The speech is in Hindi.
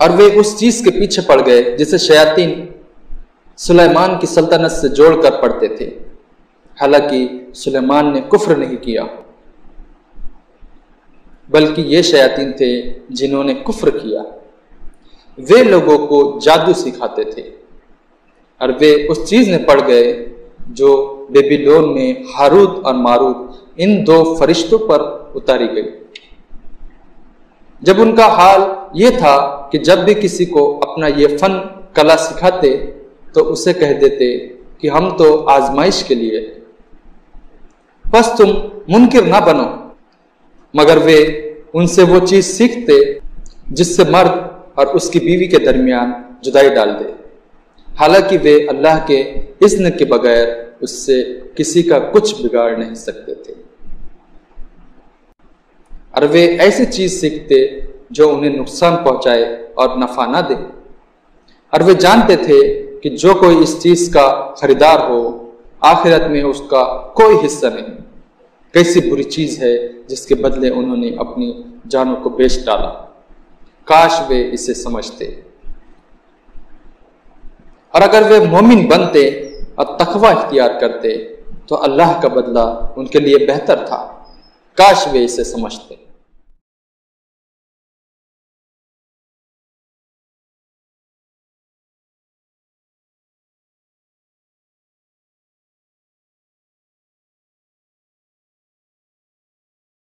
और वे उस चीज़ के पीछे पड़ गए जिसे शयातीन सुलेमान की सल्तनत से जोड़कर पढ़ते थे। हालाँकि सुलेमान ने कुफ्र नहीं किया, बल्कि ये शयातीन थे जिन्होंने कुफ्र किया। वे लोगों को जादू सिखाते थे और वे उस चीज़ में पड़ गए जो बेबीलोन में हारूद और मारूद इन दो फरिश्तों पर उतारी गई। जब उनका हाल ये था कि जब भी किसी को अपना ये फन कला सिखाते तो उसे कह देते कि हम तो आजमाइश के लिए। बस तुम मुनकिर ना बनो। मगर वे उनसे वो चीज़ सीखते, जिससे मर्द और उसकी बीवी के दरमियान जुदाई डाल दे। हालाँकि वे अल्लाह के इज्न के बगैर उससे किसी का कुछ बिगाड़ नहीं सकते थे। और वे ऐसी चीज़ सीखते जो उन्हें नुकसान पहुँचाए और नफा ना दे। और वे जानते थे कि जो कोई इस चीज़ का खरीदार हो, आखिरत में उसका कोई हिस्सा नहीं। कैसी बुरी चीज़ है जिसके बदले उन्होंने अपनी जानों को बेच डाला। काश वे इसे समझते। और अगर वे मोमिन बनते और तखवा इख्तियार करते तो अल्लाह का बदला उनके लिए बेहतर था। काश वे इसे समझते।